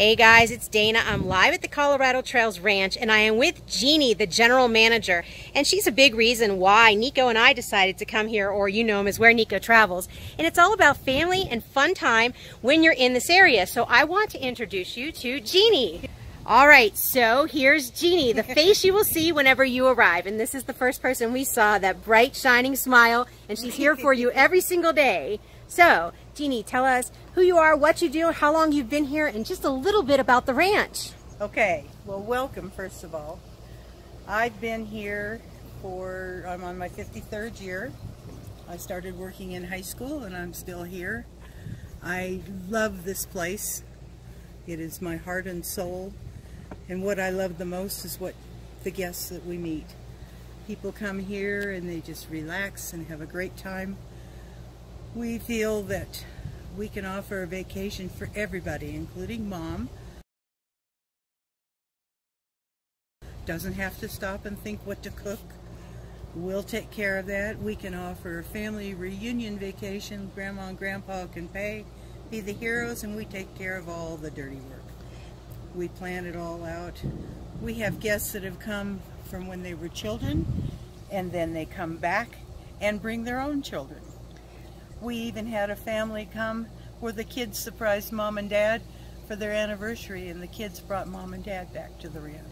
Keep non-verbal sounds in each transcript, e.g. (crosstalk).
Hey guys, it's Dana. I'm live at the Colorado Trails Ranch and I am with Jeannie, the general manager. And she's a big reason why Nico and I decided to come here, or you know him as Where Nico Travels. And it's all about family and fun time when you're in this area. So I want to introduce you to Jeannie. All right, so here's Jeannie, the (laughs) face you will see whenever you arrive. And this is the first person we saw, that bright, shining smile, and she's here for you every single day. So, Jeannie, tell us who you are, what you do, how long you've been here, and just a little bit about the ranch. Okay, well welcome first of all. I've been here for, I'm on my 53rd year. I started working in high school and I'm still here. I love this place. It is my heart and soul. And what I love the most is what the guests that we meet. People come here and they just relax and have a great time. We feel that we can offer a vacation for everybody, including mom. Doesn't have to stop and think what to cook. We'll take care of that. We can offer a family reunion vacation. Grandma and Grandpa can pay, be the heroes, and we take care of all the dirty work. We plan it all out. We have guests that have come from when they were children, and then they come back and bring their own children. We even had a family come where the kids surprised mom and dad for their anniversary and the kids brought mom and dad back to the ranch.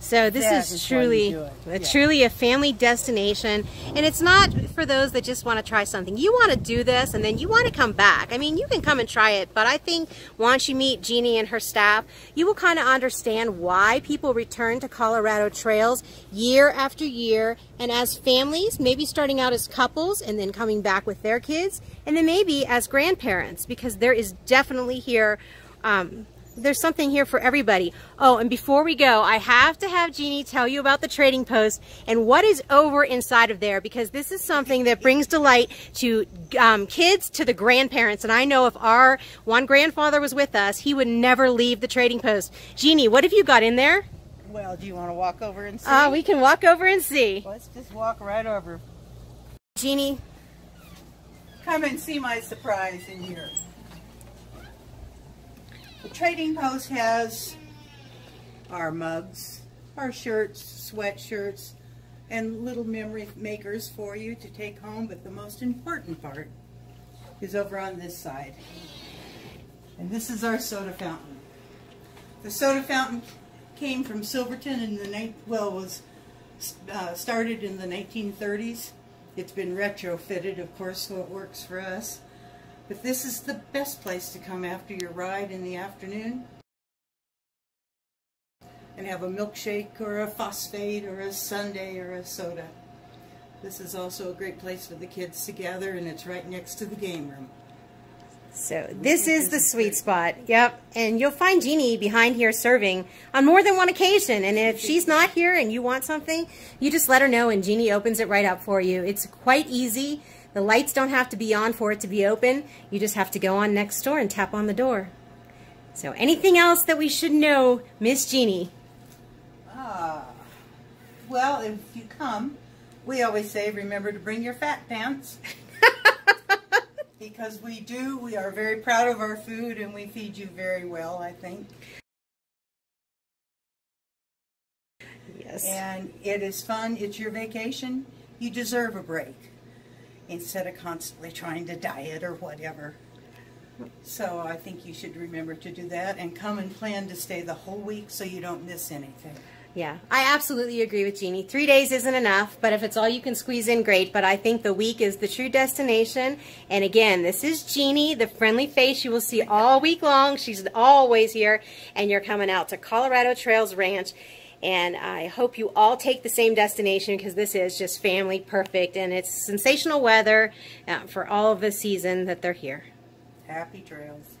So this That is, truly, we do it. a, Yeah. truly a family destination, and it's not for those that just want to try something. You want to do this, and then you want to come back. I mean, you can come and try it, but I think once you meet Jeannie and her staff, you will kind of understand why people return to Colorado Trails year after year, and as families, maybe starting out as couples and then coming back with their kids, and then maybe as grandparents, because there is definitely here. Um, there's something here for everybody. Oh, and before we go, I have to have Jeannie tell you about the trading post and what is over inside of there because this is something that brings delight to um, kids, to the grandparents. And I know if our one grandfather was with us, he would never leave the trading post. Jeannie, what have you got in there? Well, do you want to walk over and see? Uh, we can walk over and see. Let's just walk right over. Jeannie, Come and see my surprise in here. The Trading Post has our mugs, our shirts, sweatshirts, and little memory makers for you to take home, but the most important part is over on this side. And this is our soda fountain. The soda fountain came from Silverton in the well, was uh, started in the 1930s. It's been retrofitted, of course, so it works for us. But this is the best place to come after your ride in the afternoon and have a milkshake or a phosphate or a sundae or a soda. This is also a great place for the kids to gather and it's right next to the game room. So this is the sweet spot. Yep. And you'll find Jeannie behind here serving on more than one occasion. And if she's not here and you want something, you just let her know and Jeannie opens it right up for you. It's quite easy. The lights don't have to be on for it to be open. You just have to go on next door and tap on the door. So anything else that we should know, Miss Jeannie? Ah, well, if you come, we always say remember to bring your fat pants. (laughs) because we do, we are very proud of our food and we feed you very well, I think. Yes. And it is fun, it's your vacation, you deserve a break instead of constantly trying to diet or whatever. So I think you should remember to do that and come and plan to stay the whole week so you don't miss anything. Yeah, I absolutely agree with Jeannie. Three days isn't enough, but if it's all you can squeeze in, great. But I think the week is the true destination. And again, this is Jeannie, the friendly face you will see all week long. She's always here. And you're coming out to Colorado Trails Ranch. And I hope you all take the same destination because this is just family perfect. And it's sensational weather uh, for all of the season that they're here. Happy trails.